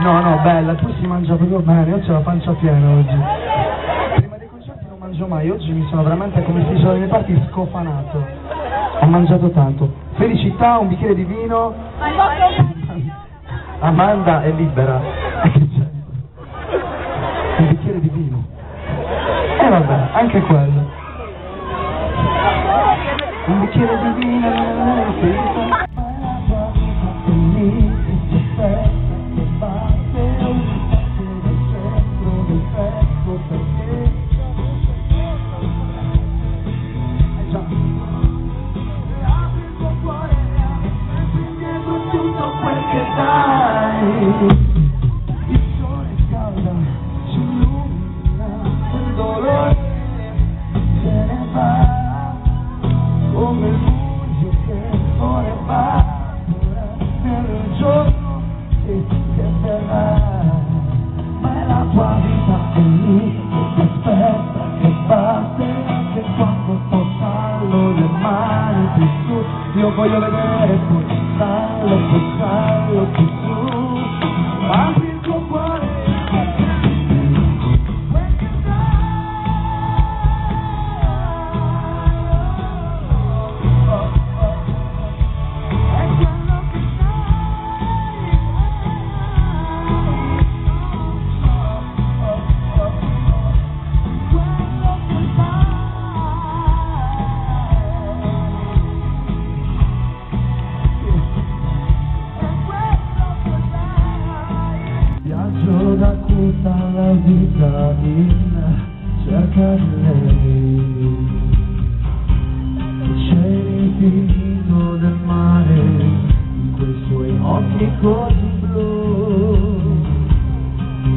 No, no, bella, tu si mangia proprio bene, io ho la pancia piena oggi. Prima dei concerti non mangio mai, oggi mi sono veramente, come si dice dalle mie parti, scofanato. Ho mangiato tanto. Felicità, un bicchiere di vino. Amanda è libera. Un bicchiere di vino. E vabbè, anche quello. Foi Questa alla vita in cerca di lei. C'è l'infinito del mare in quei suoi occhi così blu.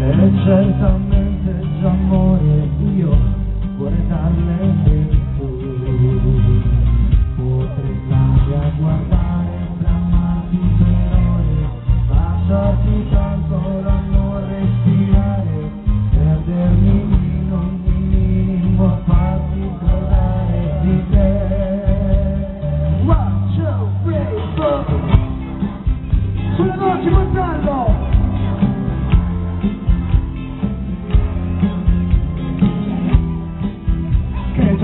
E certamente già amore io vorrei darle Giorgi Mantello che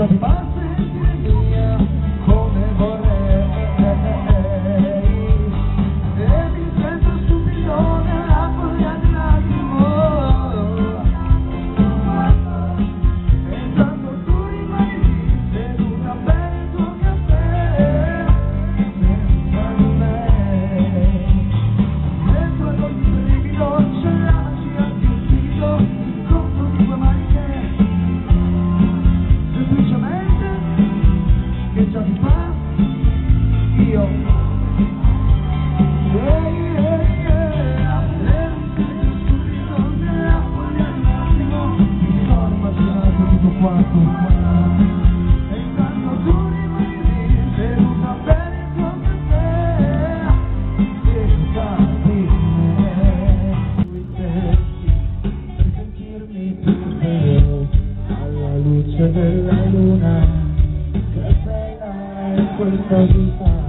noche de la luna que pega el cuerpo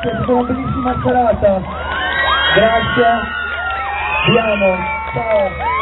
tutti, è stata una bellissima serata. Grazie. Vi amo. Ciao.